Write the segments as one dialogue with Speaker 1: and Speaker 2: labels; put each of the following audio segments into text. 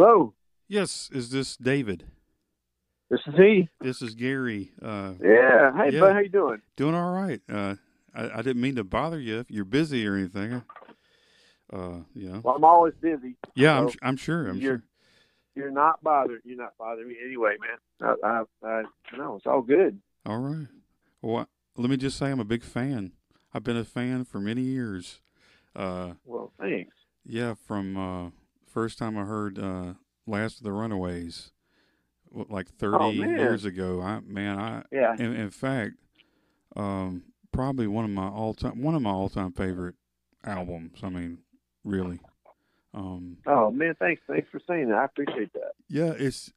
Speaker 1: Hello.
Speaker 2: Yes, is this David?
Speaker 1: This is he.
Speaker 2: This is Gary. Uh,
Speaker 1: Yeah. Hey,
Speaker 2: Yeah.
Speaker 1: bud, how you doing?
Speaker 2: doing all right. Uh, I, I didn't mean to bother you if you're busy or anything. Uh, you know.
Speaker 1: Well, I'm always busy.
Speaker 2: Yeah, I'm, I'm sure. I'm
Speaker 1: you're-
Speaker 2: sure.
Speaker 1: You're not bothered. You're not bothering me anyway, man. I, I, I no, it's all good.
Speaker 2: All right. Well, let me just say I'm a big fan. I've been a fan for many years. Uh,
Speaker 1: Well, thanks.
Speaker 2: yeah, from uh, first time I heard uh, "Last of the Runaways," like 30
Speaker 1: Oh,
Speaker 2: years ago. I man, I
Speaker 1: Yeah.
Speaker 2: in, in fact, um, probably one of my all time one of my all time favorite albums. I mean, really. Um,
Speaker 1: Oh man, thanks. Thanks for saying that. I appreciate that.
Speaker 2: yeah, it's.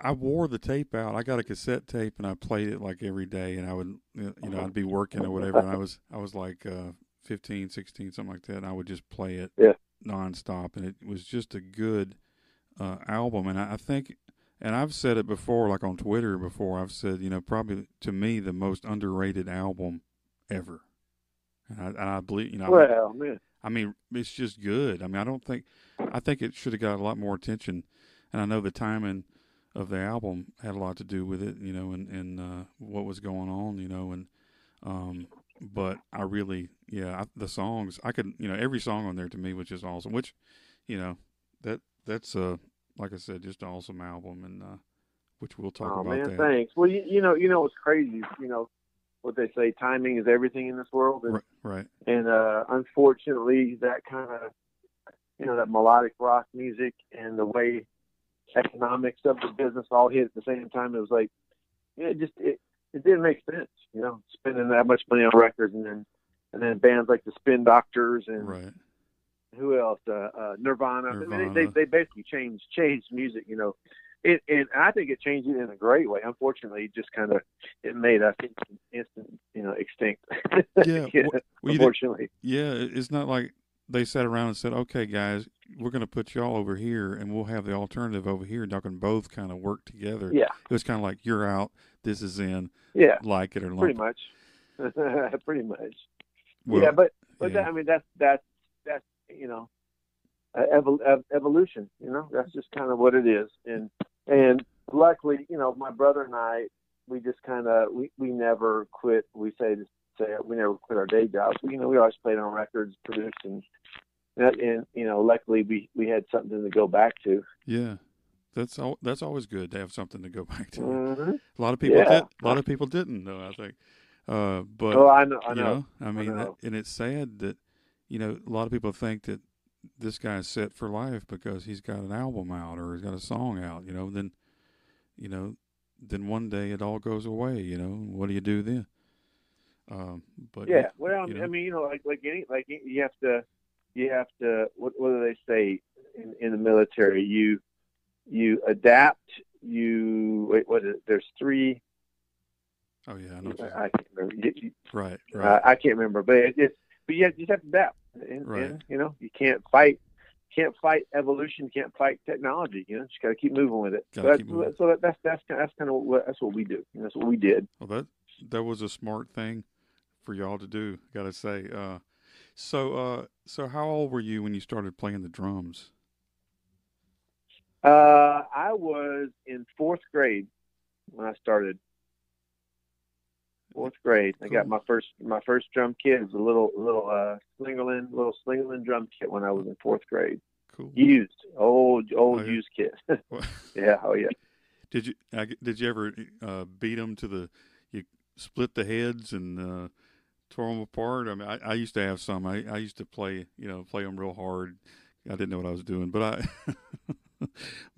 Speaker 2: I wore the tape out. I got a cassette tape and I played it like every day. And I would, you know, I'd be working or whatever. And I was, I was like uh, 15, 16, something like that. And I would just play it
Speaker 1: Yeah.
Speaker 2: Nonstop. And it was just a good uh, album. And I, I think, and I've said it before, like on Twitter before. I've said, you know, probably to me the most underrated album ever. And I, and I believe, you know,
Speaker 1: Well, man.
Speaker 2: I mean, it's just good. I mean, I don't think, I think it should have got a lot more attention. And I know the timing of the album had a lot to do with it, you know, and, and uh, what was going on, you know, and, um, but I really, yeah, I, the songs, I could, you know, every song on there to me was just awesome, which, you know, that, that's, uh, like I said, just an awesome album. And, uh, which we'll talk
Speaker 1: oh
Speaker 2: about
Speaker 1: man,
Speaker 2: that.
Speaker 1: thanks. Well, you, you know, you know it's crazy? You know what they say: timing is everything in this world. And,
Speaker 2: Right. Right.
Speaker 1: and uh, unfortunately, that kind of, you know, that melodic rock music and the way economics of the business all hit at the same time, it was like, yeah, it just it, it didn't make sense, you know, spending that much money on records and then and then bands like the Spin Doctors and
Speaker 2: Right.
Speaker 1: who else? Uh, uh, Nirvana. I mean, they, they they basically changed changed music, you know. It, and I think it changed it in a great way. Unfortunately, it just kind of it made us instant, you know, extinct.
Speaker 2: Yeah.
Speaker 1: Yeah,
Speaker 2: well,
Speaker 1: unfortunately.
Speaker 2: Yeah, it's not like they sat around and said, "Okay, guys, we're going to put y'all over here, and we'll have the alternative over here." And y'all can both kind of work together.
Speaker 1: Yeah,
Speaker 2: It was kind of like you're out, this is in,
Speaker 1: yeah,
Speaker 2: like it or
Speaker 1: pretty much, pretty much.
Speaker 2: Well,
Speaker 1: yeah, but but
Speaker 2: yeah.
Speaker 1: That, I mean that's that's that's you know, uh, evol- ev- evolution. You know, that's just kind of what it is. And and luckily, you know, my brother and I, we just kind of we we never quit. We say say we never quit our day jobs. We, you know, we always played on records, produced, and and, you know, luckily we we had something to go back to.
Speaker 2: yeah, that's all. That's always good to have something to go back to.
Speaker 1: hmm
Speaker 2: A lot of people
Speaker 1: Yeah.
Speaker 2: did. A lot of people didn't, though. I think. Uh, but
Speaker 1: Oh, I know, I
Speaker 2: you
Speaker 1: know.
Speaker 2: I mean,
Speaker 1: know.
Speaker 2: and it's sad that you know a lot of people think that this guy's set for life because he's got an album out or he's got a song out. You know, then you know, then one day it all goes away. You know, what do you do then? Um, but
Speaker 1: Yeah, well,
Speaker 2: you
Speaker 1: I mean, you know, like like any like you have to, you have to. What, what do they say in, in the military? You you adapt. You wait. What is? There's three.
Speaker 2: oh yeah, I know.
Speaker 1: I, can't remember. You, you,
Speaker 2: right,
Speaker 1: uh,
Speaker 2: right,
Speaker 1: I can't remember, but it, it's but you, have, you just have to adapt. And,
Speaker 2: Right.
Speaker 1: and, you know, you can't fight. Can't fight evolution. Can't fight technology. You know, just got to keep moving with it. So that's,
Speaker 2: moving.
Speaker 1: so that, that's that's kind of, that's kind of what that's what we do. You know, that's what we did.
Speaker 2: well, that that was a smart thing for y'all to do. Got to say. Uh, so, uh, so how old were you when you started playing the drums?
Speaker 1: Uh, I was in fourth grade when I started. Fourth grade, I got my first my first drum kit. It was a little little uh Slingerland little Slingerland drum kit when I was in fourth grade.
Speaker 2: Cool.
Speaker 1: Used old old
Speaker 2: Oh, yeah.
Speaker 1: used kit. Yeah, oh yeah.
Speaker 2: Did you did you ever uh, beat them to the you split the heads and uh, tore them apart? I mean, I, I used to have some. I, I used to play you know play them real hard. I didn't know what I was doing, but I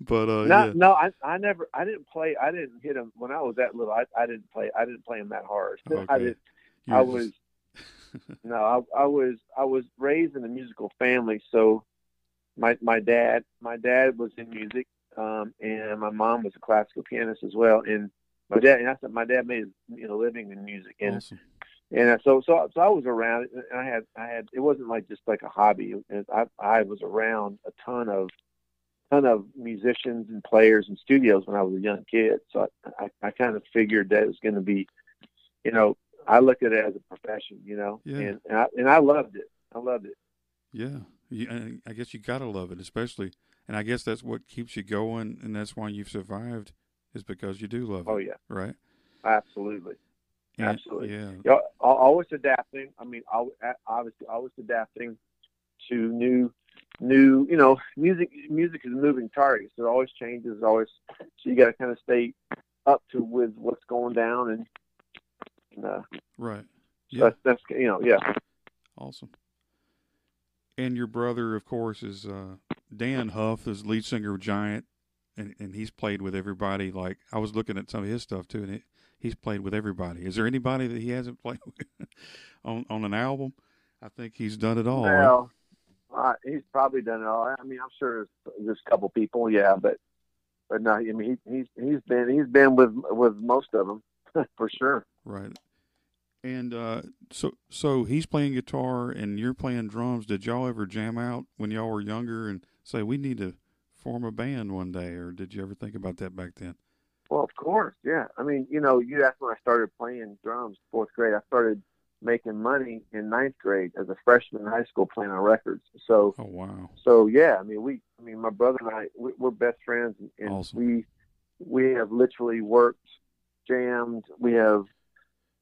Speaker 2: but uh,
Speaker 1: no,
Speaker 2: yeah,
Speaker 1: no, I I never I didn't play. I didn't hit them when I was that little. I I didn't play. I didn't play them that hard. I
Speaker 2: Okay.
Speaker 1: did. I
Speaker 2: were
Speaker 1: was
Speaker 2: just-
Speaker 1: no, I, I was I was raised in a musical family, so my my dad my dad was in music, um, and my mom was a classical pianist as well. And my dad, and I said my dad made his you know living in music, and
Speaker 2: awesome.
Speaker 1: And uh, so so so I was around, it, and I had I had it wasn't like just like a hobby. I I was around a ton of ton of musicians and players and studios when I was a young kid. So I I, I kind of figured that it was going to be, you know, I look at it as a profession, you know,
Speaker 2: Yeah.
Speaker 1: and and I, and I loved it. I loved it.
Speaker 2: Yeah, You, I guess you gotta love it, especially, and I guess that's what keeps you going, and that's why you've survived, is because you do love
Speaker 1: Oh
Speaker 2: it, Oh
Speaker 1: yeah,
Speaker 2: right?
Speaker 1: absolutely.
Speaker 2: And-
Speaker 1: Absolutely.
Speaker 2: Yeah.
Speaker 1: Yeah, al- always adapting. I mean, obviously, always adapting to new, new. You know, music. Music is a moving target. So it always changes. Always. So you got to kind of stay up to with what's going down, and, and uh,
Speaker 2: Right.
Speaker 1: so
Speaker 2: Yeah.
Speaker 1: that's that's you know, yeah.
Speaker 2: Awesome. And your brother, of course, is uh, Dan Huff, is lead singer of Giant, and and he's played with everybody. Like I was looking at some of his stuff too, and it, he's played with everybody. Is there anybody that he hasn't played with on on an album? I think he's done it all.
Speaker 1: Well, uh, he's probably done it all. I mean, I'm sure there's, there's a couple people, yeah, but but no, I mean, he, he's he's been he's been with with most of them for sure.
Speaker 2: Right. And uh, so so he's playing guitar and you're playing drums. Did y'all ever jam out when y'all were younger and say we need to form a band one day, or did you ever think about that back then?
Speaker 1: Well, of course, yeah. I mean, you know, you that's when I started playing drums, fourth grade. I started making money in ninth grade as a freshman in high school playing on records. So,
Speaker 2: Oh wow.
Speaker 1: so yeah. I mean, we, I mean, my brother and I, we, we're best friends, and
Speaker 2: Awesome.
Speaker 1: we, we have literally worked, jammed, we have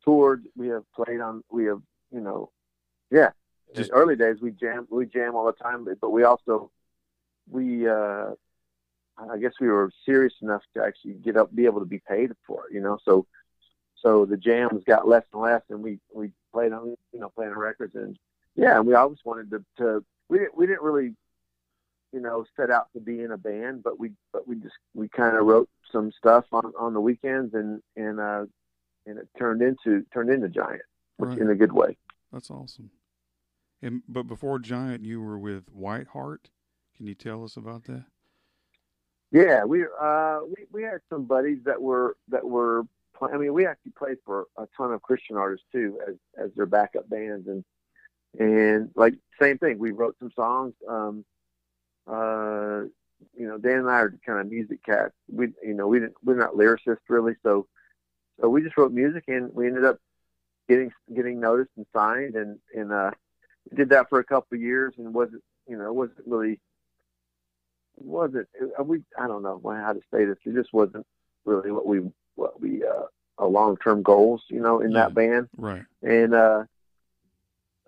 Speaker 1: toured, we have played on, we have, you know, yeah.
Speaker 2: Just-
Speaker 1: in the early days, we jam, we jam all the time, but, but we also, we, uh, I guess we were serious enough to actually get up, be able to be paid for it, you know. So, so the jams got less and less, and we we played on, you know, playing records, and yeah, and we always wanted to. to we didn't we didn't really, you know, set out to be in a band, but we but we just we kind of wrote some stuff on on the weekends, and and uh, and it turned into turned into Giant, which
Speaker 2: Right.
Speaker 1: in a good way.
Speaker 2: That's awesome. And but before Giant, you were with Whiteheart. Can you tell us about that?
Speaker 1: Yeah, we uh we, we had some buddies that were that were play, I mean we actually played for a ton of Christian artists too as as their backup bands and and like same thing we wrote some songs um uh you know Dan and I are kind of music cats we you know we didn't we're not lyricists really so so we just wrote music and we ended up getting getting noticed and signed and and uh did that for a couple of years and wasn't you know wasn't really wasn't uh, we I don't know how to say this. It just wasn't really what we what we uh our long term goals, you know, in
Speaker 2: Yeah.
Speaker 1: that band.
Speaker 2: Right.
Speaker 1: And uh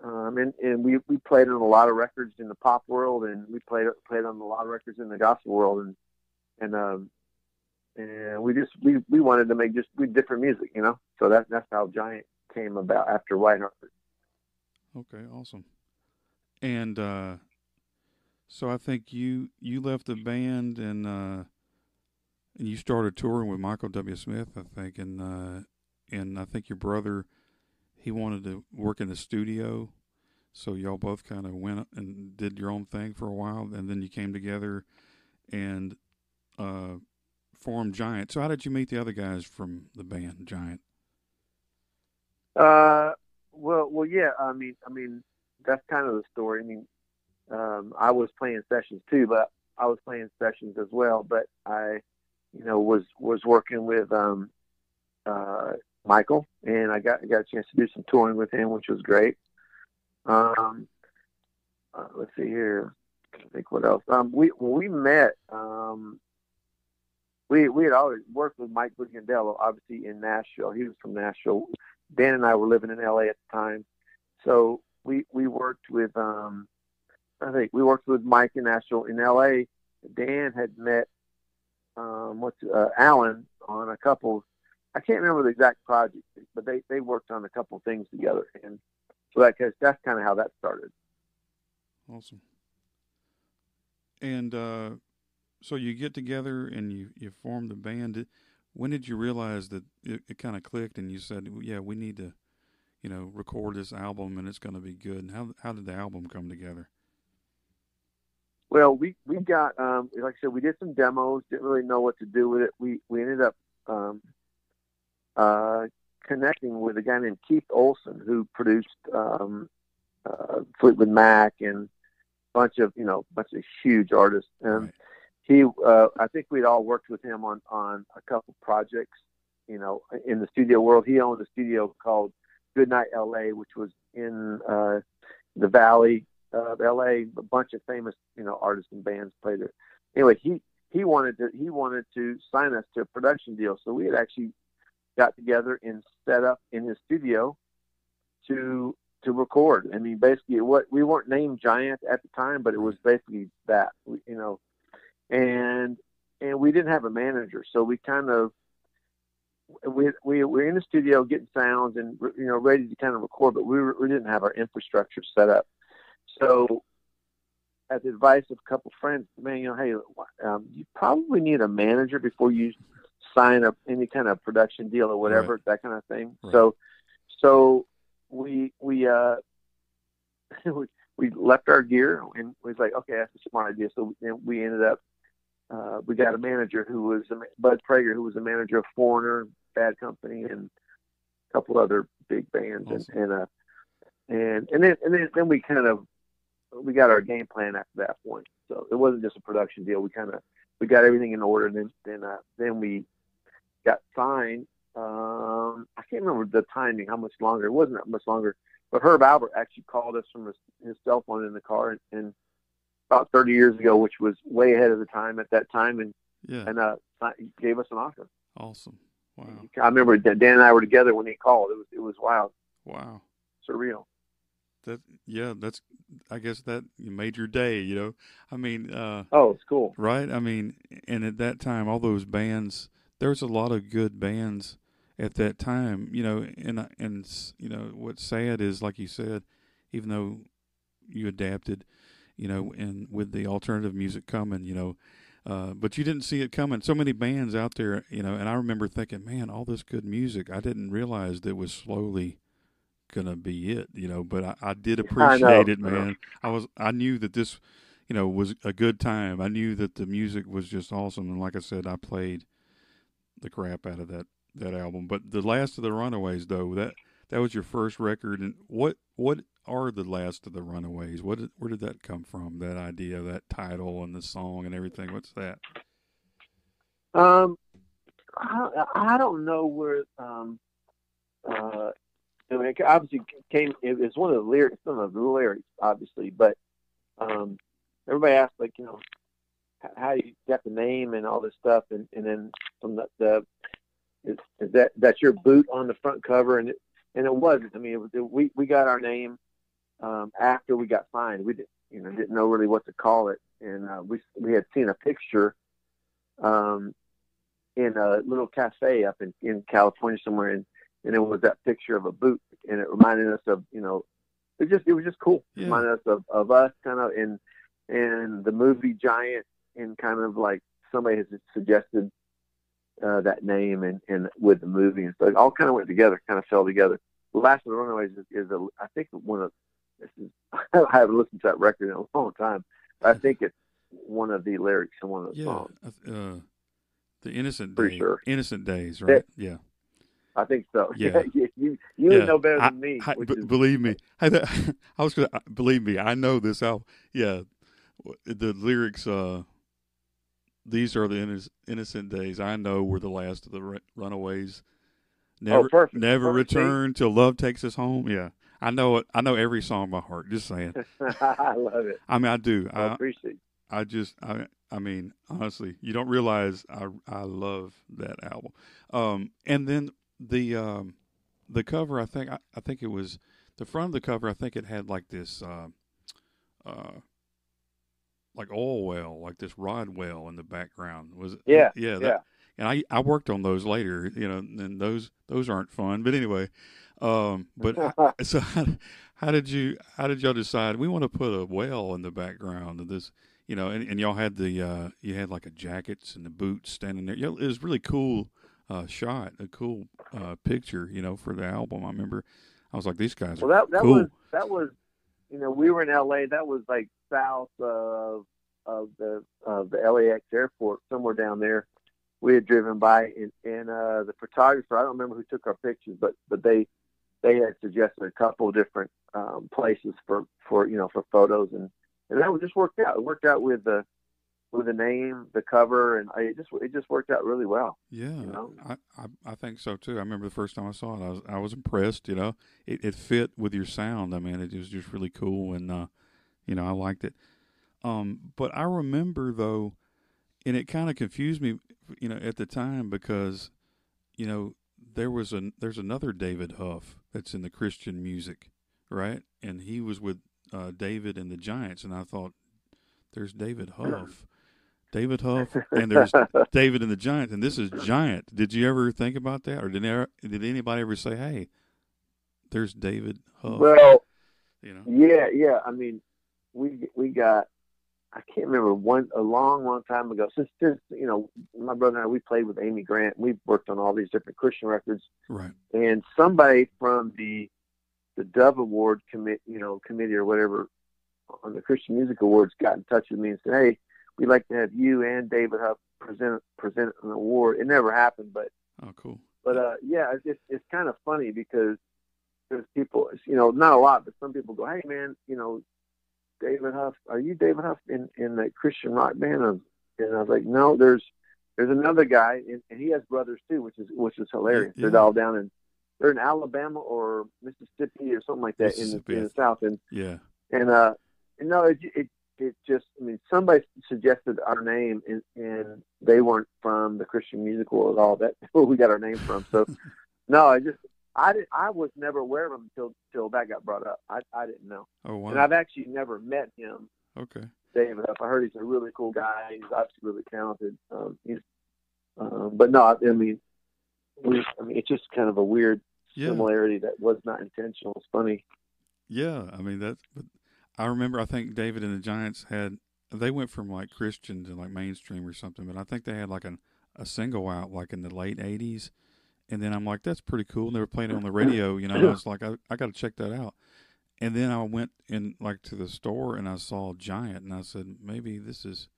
Speaker 1: um and, and we, we played on a lot of records in the pop world and we played played on a lot of records in the gospel world and and um and we just we, we wanted to make just we different music, you know. So that that's how Giant came about after Whiteheart.
Speaker 2: Okay. Awesome. And uh, so I think you you left the band and uh, and you started touring with Michael W. Smith. I think and uh, and I think your brother he wanted to work in the studio, so y'all both kind of went and did your own thing for a while, and then you came together and uh, formed Giant. So how did you meet the other guys from the band Giant?
Speaker 1: Uh, well, well, yeah. I mean, I mean, that's kind of the story. I mean, um, I was playing sessions too, but I was playing sessions as well. But I, you know, was was working with um, uh, Michael, and I got got a chance to do some touring with him, which was great. Um, uh, let's see here. I think what else. Um, we when we met. Um, we we had always worked with Mike Brignardello, obviously in Nashville. He was from Nashville. Dan and I were living in LA at the time, so we we worked with um, I think we worked with Mike in Nashville in LA. Dan had met um, what's uh, Alan on a couple. I can't remember the exact project, but they they worked on a couple things together, and so that that's kind of how that started.
Speaker 2: Awesome. And uh, so you get together and you you form the band. When did you realize that it, it kind of clicked and you said, "Yeah, we need to, you know, record this album and it's going to be good"? And how how did the album come together?
Speaker 1: Well, we we got um, like I said, we did some demos. Didn't really know what to do with it. We we ended up um, uh, connecting with a guy named Keith Olson who produced um, uh, Fleetwood Mac and a bunch of you know bunch of huge artists. And he, uh, I think we'd all worked with him on on a couple projects. You know, in the studio world, he owned a studio called Goodnight LA, which was in uh, the Valley Uh, of L.A. A bunch of famous, you know, artists and bands played there. Anyway, he he wanted to he wanted to sign us to a production deal, so we had actually got together and set up in his studio to to record. I mean, basically, what we weren't named Giant at the time, but it was basically that, you know, and and we didn't have a manager, so we kind of we we were in the studio getting sounds and you know ready to kind of record, but we we didn't have our infrastructure set up. So, at the advice of a couple friends, man, you know, hey, um, you probably need a manager before you sign up any kind of production deal or whatever, right. that kind of thing. Right. So, so we we uh we, we left our gear and we was like, okay, that's a smart idea. So we, we ended up uh, we got a manager who was a, Bud Prager, who was a manager of Foreigner, Bad Company, and a couple other big bands, awesome. and and uh, and and then and then, then we kind of we got our game plan after that point. So it wasn't just a production deal. We kind of we got everything in order, and then then uh, then we got signed. Um, I can't remember the timing, how much longer. It wasn't that much longer. But Herb Alpert actually called us from his, his cell phone in the car, and, and about 30 years ago, which was way ahead of the time at that time, and
Speaker 2: yeah.
Speaker 1: and uh, gave us an offer.
Speaker 2: Awesome. Wow.
Speaker 1: I remember Dan and I were together when he called. It was it was wild.
Speaker 2: Wow.
Speaker 1: Surreal.
Speaker 2: That yeah, that's I guess that made your day. You know, I mean. uh
Speaker 1: Oh, it's cool.
Speaker 2: Right. I mean, and at that time, all those bands. There was a lot of good bands at that time. You know, and and you know what's sad is like you said, even though you adapted you know, and with the alternative music coming, you know, uh, but you didn't see it coming. So many bands out there, you know, and I remember thinking, man, all this good music. I didn't realize that was slowly gonna be it, you know. But I, I did appreciate
Speaker 1: I
Speaker 2: it, man. I was, I knew that this, you know, was a good time. I knew that the music was just awesome, and like I said, I played the crap out of that that album. But the last of the Runaways, though, that that was your first record, and what what are the last of the Runaways? What did, where did that come from? That idea, that title, and the song, and everything. What's that?
Speaker 1: Um, I, I don't know where. Um, uh, I mean, it obviously came. It was one of the lyrics, some of the lyrics, obviously, but um, everybody asked, like, you know, how you got the name and all this stuff, and, and then from the, the is, is that that's your boot on the front cover, and it, and it wasn't. I mean, it was, it, we we got our name um, after we got signed. We didn't, you know, didn't know really what to call it, and uh, we we had seen a picture um, in a little cafe up in in California somewhere, and and it was that picture of a boot, and it reminded us of you know, it just it was just cool.
Speaker 2: Yeah.
Speaker 1: It reminded us of of us kind of in in the movie Giant, and kind of like somebody has suggested uh, that name and, and with the movie and so it all kind of went together, kind of fell together. The Last of the Runaways is, is a, I think one of this is I haven't listened to that record in a long time. But I think it's one of the lyrics in one of the
Speaker 2: yeah,
Speaker 1: songs.
Speaker 2: Uh, the innocent
Speaker 1: Pretty
Speaker 2: days,
Speaker 1: sure.
Speaker 2: innocent days, right? Yeah,
Speaker 1: I think so.
Speaker 2: Yeah.
Speaker 1: you you, you
Speaker 2: Yeah.
Speaker 1: know better than me.
Speaker 2: I- b-
Speaker 1: is,
Speaker 2: believe me, I, I was gonna believe me. I know this album. Yeah, the lyrics. Uh, these are the inno- innocent days. I know we're the last of the runaways. Never,
Speaker 1: oh, perfect.
Speaker 2: never
Speaker 1: perfect.
Speaker 2: return till love takes us home. Yeah, I know it. I know every song by heart. Just saying.
Speaker 1: I love it.
Speaker 2: I mean, I do.
Speaker 1: I
Speaker 2: I,
Speaker 1: appreciate. it.
Speaker 2: I just, I, I mean, honestly, you don't realize I, I love that album. Um, and then the, um, the cover, I think, I, I think it was the front of the cover. I think it had like this, uh, uh, like oil well, like this rod well in the background. Was it?
Speaker 1: Yeah,
Speaker 2: yeah, that,
Speaker 1: yeah.
Speaker 2: And I, I worked on those later, you know, and those, those aren't fun. But anyway, um, but so how, how did you how did y'all decide we want to put a well in the background of this you know and, and y'all had the uh you had like a jackets and the boots standing there it was really cool uh shot a cool uh picture you know for the album i remember i was like these guys
Speaker 1: well, that that
Speaker 2: cool
Speaker 1: was that was, you know, we were in L.A. That was like south of of the of the LAX airport, somewhere down there. We had driven by, and, and uh, the photographer. I don't remember who took our pictures, but but they they had suggested a couple of different um, places for for you know for photos, and and that just worked out. It worked out with the with the name, the cover, and I, it just it just worked out really well.
Speaker 2: yeah
Speaker 1: know?
Speaker 2: I, I i think so too i remember the first time i saw it i was i was impressed you know it, it fit with your sound i mean it was just really cool and uh You know, I liked it. Um, but I remember though, and it kind of confused me, you know, at the time because, you know, there was a there's another David Huff that's in the Christian music, right? And he was with uh, David and the Giants, and I thought, there's David Huff. David Huff, and there's David and the Giants, and this is Giant. Did you ever think about that, or did ever, did anybody ever say, "Hey, there's David Huff"?
Speaker 1: Well,
Speaker 2: you know,
Speaker 1: yeah, yeah. I mean, we we got I can't remember one a long, long time ago. Since since you know, my brother and I we played with Amy Grant. We've worked on all these different Christian records,
Speaker 2: right?
Speaker 1: And somebody from the the Dove Award commit, you know, committee or whatever on the Christian Music Awards got in touch with me and said, "Hey, we'd like to have you and David Huff present present an award. It never happened, but
Speaker 2: oh, cool.
Speaker 1: But uh, yeah, it's it's, it's kind of funny because there's people, you know, not a lot, but some people go, "Hey, man, you know, David Huff, are you David Huff in in the Christian rock band?" And I was like, "No, there's there's another guy, and, and he has brothers too, which is which is hilarious. Yeah. They're all down in they're in Alabama or Mississippi or something like that in the, in the South, and
Speaker 2: yeah,
Speaker 1: and uh, and no, it, it it just, I mean, somebody suggested our name, and, and they weren't from the Christian musical at all. That's where we got our name from. So, no, I just, I did, I was never aware of him until until that got brought up. I I didn't know.
Speaker 2: Oh wow!
Speaker 1: And I've actually never met him.
Speaker 2: Okay.
Speaker 1: David, I heard he's a really cool guy. He's obviously really talented. Um, he's, um, but no, I mean, we, I mean, it's just kind of a weird yeah. similarity that was not intentional. It's funny.
Speaker 2: Yeah, I mean that's. I remember. I think David and the Giants had. They went from like Christian to like mainstream or something, but I think they had like an, a single out like in the late '80s, and then I'm like, that's pretty cool. And they were playing it on the radio, you know. I was like, I, I got to check that out. And then I went in like to the store and I saw Giant, and I said, maybe this is,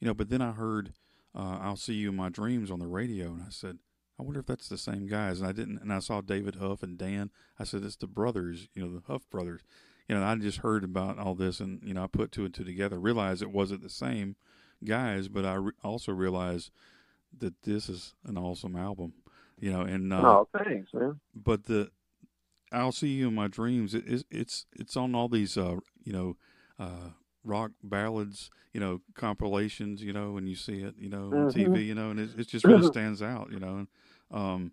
Speaker 2: you know. But then I heard, uh, "I'll see you in my dreams" on the radio, and I said, I wonder if that's the same guys. And I didn't. And I saw David Huff and Dan. I said, it's the brothers, you know, the Huff brothers you know, I just heard about all this and, you know, I put two and two together, realized it wasn't the same guys, but I re- also realized that this is an awesome album, you know, and, uh,
Speaker 1: oh, thanks, man.
Speaker 2: But the, I'll see you in my dreams. It, it's, it's, it's on all these, uh, you know, uh, rock ballads, you know, compilations, you know, when you see it, you know, on mm-hmm. TV, you know, and it, it just really stands out, you know. Um,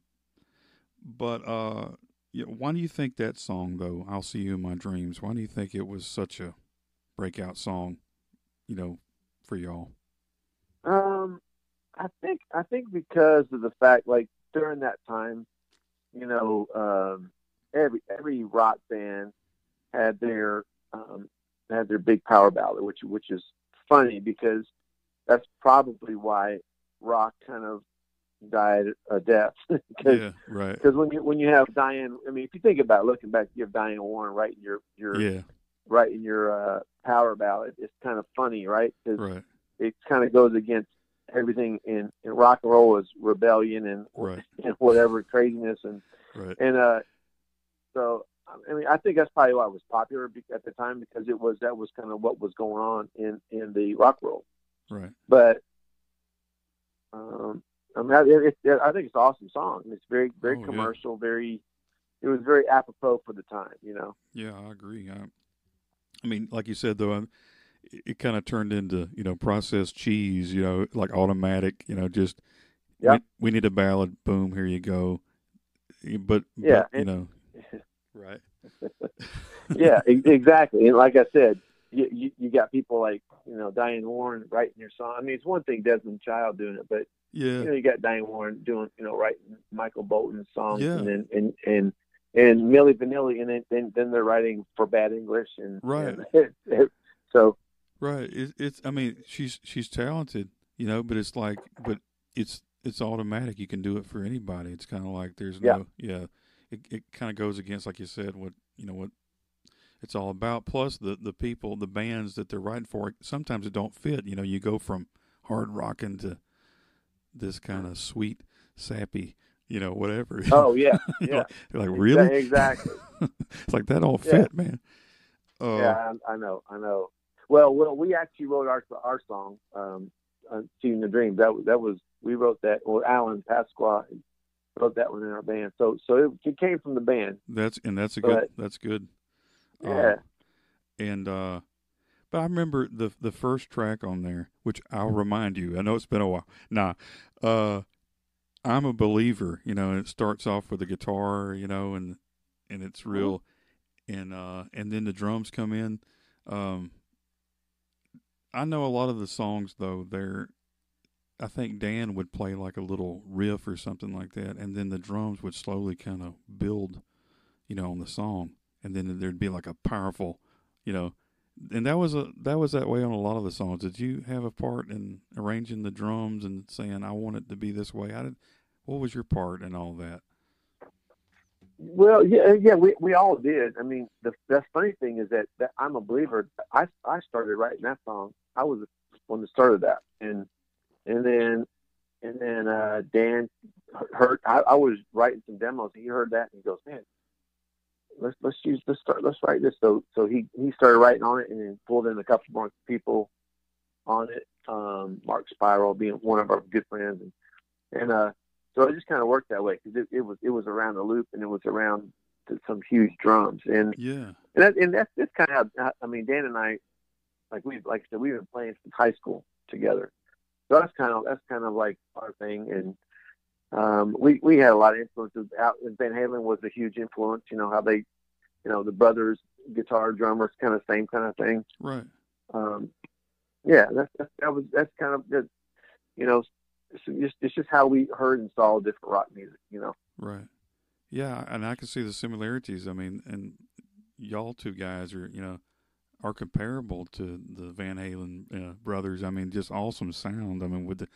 Speaker 2: but uh, yeah, why do you think that song though? I'll see you in my dreams. Why do you think it was such a breakout song? You know, for y'all.
Speaker 1: Um, I think I think because of the fact, like during that time, you know, um, every every rock band had their um, had their big power ballad, which which is funny because that's probably why rock kind of died a death.
Speaker 2: Cause, yeah, right.
Speaker 1: Because when you when you have Diane, I mean, if you think about it, looking back, you have Diane Warren writing your your
Speaker 2: yeah.
Speaker 1: writing your uh, power ballad. It's kind of funny, right?
Speaker 2: Cause right.
Speaker 1: It kind of goes against everything in, in rock and roll is rebellion and
Speaker 2: right.
Speaker 1: and whatever craziness and
Speaker 2: right.
Speaker 1: and uh so I mean I think that's probably why it was popular at the time because it was that was kind of what was going on in in the rock world.
Speaker 2: Right.
Speaker 1: But um I mean, it, it, I think it's an awesome song. It's very, very oh, commercial. Yeah. Very, it was very apropos for the time. You know.
Speaker 2: Yeah, I agree. I, I mean, like you said, though, I'm, it kind of turned into you know processed cheese. You know, like automatic. You know, just
Speaker 1: yeah.
Speaker 2: We, we, need a ballad. Boom, here you go. But
Speaker 1: yeah,
Speaker 2: but, you know, right.
Speaker 1: yeah, exactly. And like I said, you, you, you got people like you know Diane Warren writing your song. I mean, it's one thing Desmond Child doing it, but
Speaker 2: yeah.
Speaker 1: You know, you got Diane Warren doing, you know, writing Michael Bolton songs,
Speaker 2: yeah.
Speaker 1: and then and and and Milli Vanilli, and then then, then they're writing for bad English, and
Speaker 2: right.
Speaker 1: And, so
Speaker 2: right, it, it's. I mean, she's she's talented, you know, but it's like, but it's it's automatic. You can do it for anybody. It's kind of like there's
Speaker 1: no,
Speaker 2: yeah. yeah it it kind of goes against, like you said, what you know what it's all about. Plus the the people, the bands that they're writing for, sometimes it don't fit. You know, you go from hard rocking to this kind of sweet, sappy, you know, whatever.
Speaker 1: Oh yeah, yeah.
Speaker 2: like really,
Speaker 1: exactly.
Speaker 2: it's like that all fit, yeah. man.
Speaker 1: Uh, yeah, I, I, know, I know. Well, well, we actually wrote our our song, um, "Seeing the Dream." That was that was we wrote that. or Alan Pasqua wrote that one in our band. So so it, it came from the band.
Speaker 2: That's and that's a good. But, that's good.
Speaker 1: Yeah.
Speaker 2: and uh, But I remember the the first track on there, which I'll remind you. I know it's been a while. Nah, uh, I'm a believer. You know, and it starts off with a guitar. You know, and and it's
Speaker 1: Mm-hmm.
Speaker 2: real, and uh, and then the drums come in. Um, I know a lot of the songs though. They're, I think Dan would play like a little riff or something like that, and then the drums would slowly kind of build, you know, on the song, and then there'd be like a powerful, you know, and that was a that was that way on a lot of the songs. Did you have a part in arranging the drums and saying I want it to be this way? How did, what was your part in all that?
Speaker 1: Well, yeah, yeah, we we all did. I mean, the the funny thing is that, that I'm a believer. I I started writing that song. I was the one that started that, and and then and then uh, Dan heard. I, I was writing some demos. He heard that and he goes, "Man, let's let's use let's start let's write this." So so he he started writing on it and then pulled in a couple more people on it. Um, Mark Spiro being one of our good friends, and and uh, so it just kind of worked that way because it, it was it was around the loop and it was around to some huge drums. And
Speaker 2: Yeah,
Speaker 1: and, that, and that's that's kind of how, I mean Dan and I like we like I said we've been playing since high school together. So that's kind of that's kind of like our thing. And um, we we had a lot of influences out and Van Halen was a huge influence you know how they you know the brothers guitar drummers kind of same kind of thing
Speaker 2: right.
Speaker 1: um, yeah, that's, that's that was that's kind of the, you know, it's just it's just how we heard and saw different rock music. You know,
Speaker 2: Right. Yeah, and I can see the similarities. I mean, and y'all two guys are, you know, are comparable to the Van Halen uh, brothers. I mean, just awesome sound. I mean, with the,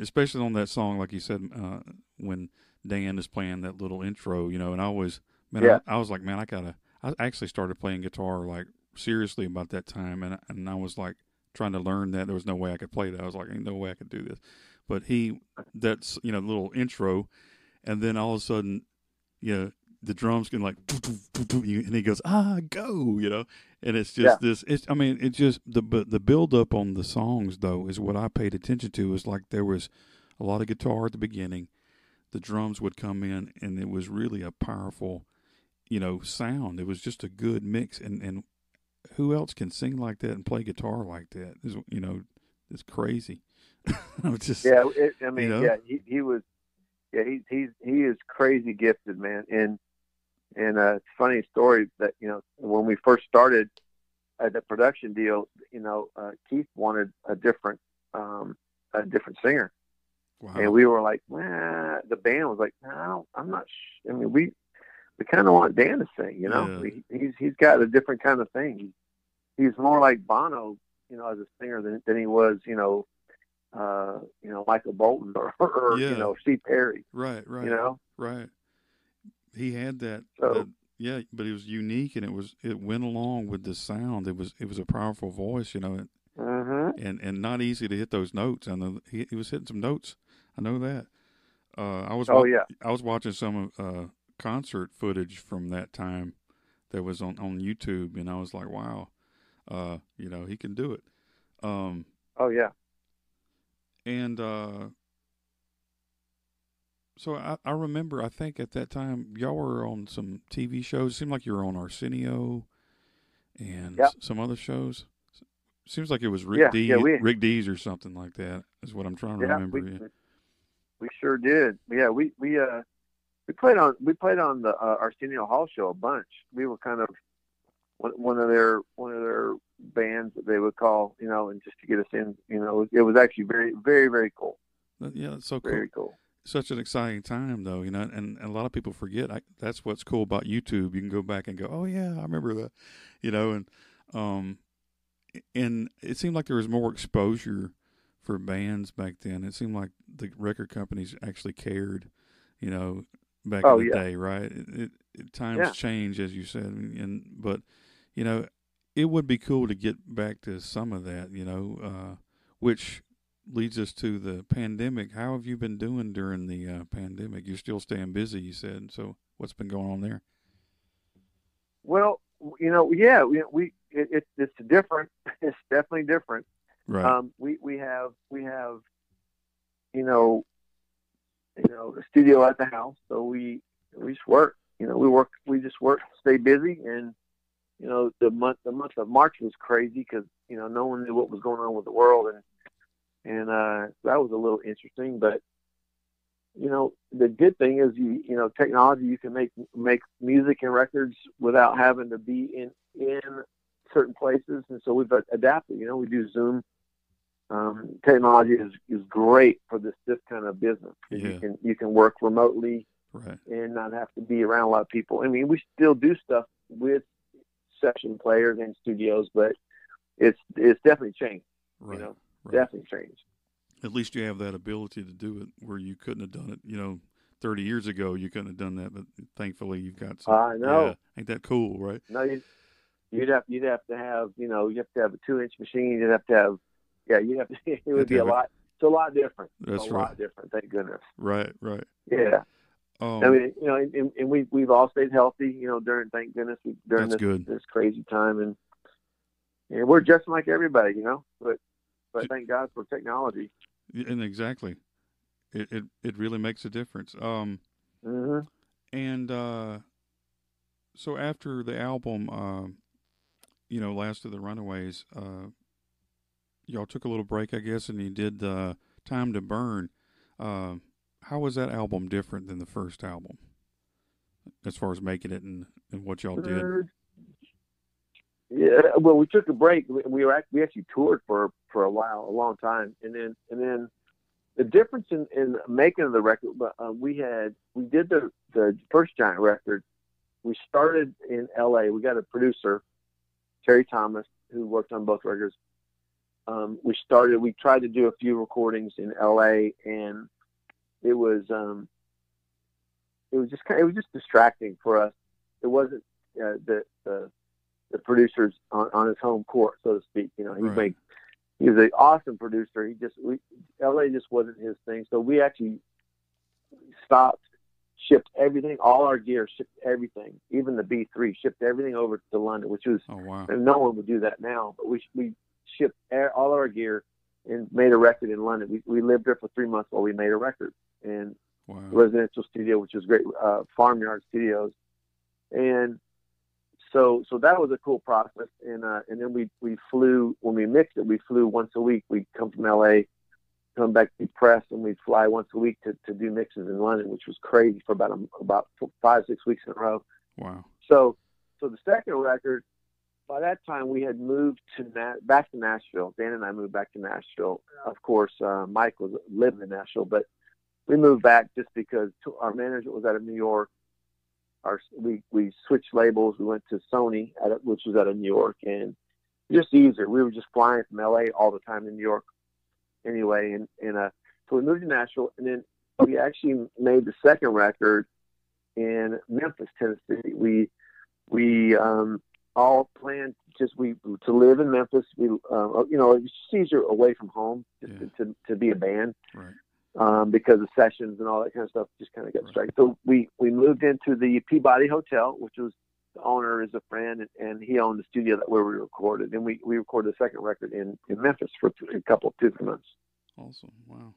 Speaker 2: especially on that song, like you said, uh, when Dan is playing that little intro, you know, and I was, man,
Speaker 1: Yeah.
Speaker 2: I, I was like, man, I gotta. I actually started playing guitar like seriously about that time, and and I was like trying to learn that. There was no way I could play that. I was like, ain't no way I could do this. But he, that's you know, little intro, and then all of a sudden, you know, the drums can like, and he goes, ah, go, you know, and it's just
Speaker 1: Yeah.
Speaker 2: this. It's, I mean, it just the but the build up on the songs though is what I paid attention to. Is like there was a lot of guitar at the beginning, the drums would come in, and it was really a powerful, you know, sound. It was just a good mix, and and who else can sing like that and play guitar like that? Is you know, it's crazy. Just
Speaker 1: yeah. It, I mean,
Speaker 2: know?
Speaker 1: yeah, he he was, yeah, he he's he is crazy gifted, man. And and uh, it's a funny story that you know when we first started uh, the production deal, you know, uh, Keith wanted a different um, a different singer.
Speaker 2: wow.
Speaker 1: And we were like, nah, the band was like, no, I don't, I'm not, sh-. I mean, we, we kind of want Dan to sing, you know,
Speaker 2: Yeah.
Speaker 1: he, he's, he's got a different kind of thing. He's more like Bono, you know, as a singer than, than he was, you know, uh, you know, Michael Bolton or, or
Speaker 2: Yeah.
Speaker 1: you know, Steve Perry,
Speaker 2: right, right,
Speaker 1: you know?
Speaker 2: right. He had that,
Speaker 1: So-
Speaker 2: that- yeah, but it was unique and it was it went along with the sound. It was it was a powerful voice, you know,
Speaker 1: hmm
Speaker 2: and and not easy to hit those notes. I know he, he was hitting some notes. I know that. Uh, I was
Speaker 1: Oh
Speaker 2: wa-
Speaker 1: yeah.
Speaker 2: I was watching some uh, concert footage from that time that was on, on YouTube, and I was like, wow, uh, you know, he can do it. Um,
Speaker 1: Oh yeah.
Speaker 2: and uh, so I, I remember, I think at that time, y'all were on some TV shows. It seemed like you were on Arsenio and
Speaker 1: Yep.
Speaker 2: some other shows. Seems like it was Rick
Speaker 1: Yeah,
Speaker 2: D,
Speaker 1: yeah, we-
Speaker 2: Rick Dees or something like that. Is what I'm trying to
Speaker 1: Yeah.
Speaker 2: remember.
Speaker 1: We,
Speaker 2: yeah.
Speaker 1: we sure did. Yeah. We, we, uh, we played on, we played on the uh, Arsenio Hall show a bunch. We were kind of one, one of their, one of their bands that they would call, you know, and just to get us in, you know, it was actually very, very, very cool.
Speaker 2: Yeah, that's so cool.
Speaker 1: Very cool.
Speaker 2: Such an exciting time though you know and, and a lot of people forget I, that's what's cool about youtube you can go back and go oh yeah i remember that you know and um and it seemed like there was more exposure for bands back then it seemed like the record companies actually cared you know back
Speaker 1: Oh,
Speaker 2: in the
Speaker 1: yeah.
Speaker 2: day right it, it, it times
Speaker 1: Yeah.
Speaker 2: change as you said and but you know it would be cool to get back to some of that you know uh which leads us to the pandemic. How have you been doing during the uh, pandemic? You're still staying busy, you said. So, what's been going on there?
Speaker 1: Well, you know, yeah, we, we it, it, it's different. It's definitely different.
Speaker 2: Right.
Speaker 1: Um, we we have we have, you know, you know, a studio at the house, so we we just work. You know, we work. We just work, stay busy, and you know, the month the month of March was crazy because you know no one knew what was going on with the world, and and uh, that was a little interesting. But you know, the good thing is you you know technology you can make make music and records without having to be in in certain places, and so we've adapted. You know, we do Zoom. Um, technology is is great for this this kind of business.
Speaker 2: Yeah.
Speaker 1: You can you can work remotely
Speaker 2: Right.
Speaker 1: and not have to be around a lot of people. I mean, we still do stuff with session players and studios, but it's it's definitely changed.
Speaker 2: Right.
Speaker 1: You know,
Speaker 2: right.
Speaker 1: definitely changed.
Speaker 2: At least you have that ability to do it where you couldn't have done it. You know, thirty years ago you couldn't have done that, but thankfully you've got. Some,
Speaker 1: I know.
Speaker 2: Yeah. Ain't that cool, right?
Speaker 1: No, you, you'd have you'd have to have you know you have to have a two inch machine. You'd have to have yeah. You'd have to. It would be a
Speaker 2: it.
Speaker 1: lot. It's a lot different.
Speaker 2: That's
Speaker 1: a
Speaker 2: right.
Speaker 1: lot different. Thank goodness.
Speaker 2: Right. Right.
Speaker 1: Yeah.
Speaker 2: Um,
Speaker 1: I mean, you know, and, and we we've all stayed healthy. You know, during thank goodness we, during this
Speaker 2: good.
Speaker 1: this crazy time, and and we're just like everybody. You know, but but thank God for technology.
Speaker 2: and exactly, it it it really makes a difference. Um,
Speaker 1: hmm
Speaker 2: and uh, so after the album, uh, you know, Last of the Runaways, uh, y'all took a little break, I guess, and you did uh, Time to Burn. Uh, how was that album different than the first album, as far as making it and, and what y'all did?
Speaker 1: Yeah, well, we took a break. We, we were we actually toured for for a while, a long time, and then and then the difference in, in making of the record. Uh, we had we did the the first giant record. We started in L.A. We got a producer, Terry Thomas, who worked on both records. Um, we started. We tried to do a few recordings in L.A. and it was um, it was just kind. of, It was just distracting for us. It wasn't uh, the the the producers on, on his home court, so to speak. You know, he
Speaker 2: Right.
Speaker 1: made he was an awesome producer. He just we LA just wasn't his thing, so we actually stopped, shipped everything, all our gear, shipped everything, even the B three, shipped everything over to London, which was
Speaker 2: Oh wow!
Speaker 1: and no one would do that now. But we we shipped all our gear and made a record in London. We we lived there for three months while we made a record and
Speaker 2: Wow!
Speaker 1: residential studio, which was great, uh, Farmyard Studios, and so so that was a cool process. And uh, and then we we flew when we mixed it. We flew once a week. We'd come from L.A., come back to press, and we'd fly once a week to, to do mixes in London, which was crazy for about a, about five six weeks in a row.
Speaker 2: Wow!
Speaker 1: So so the second record. By that time, we had moved to Na- back to Nashville. Dan and I moved back to Nashville. Of course, uh, Mike was living in Nashville, but we moved back just because to, our manager was out of New York. Our we we switched labels. We went to Sony, at, which was out of New York, and just easier. We were just flying from LA all the time to New York, anyway. And and uh, so we moved to Nashville, and then we actually made the second record in Memphis, Tennessee. We we um, all planned just we to live in Memphis. We uh, you know it's just easier away from home just
Speaker 2: Yeah.
Speaker 1: to, to to be a band
Speaker 2: Right.
Speaker 1: Um, because of sessions and all that kind of stuff just kind of got straight. So we we moved into the Peabody Hotel, which was the owner is a friend, and, and he owned the studio that where we recorded, and we we recorded the second record in in Memphis for a couple two three months.
Speaker 2: Awesome! Wow.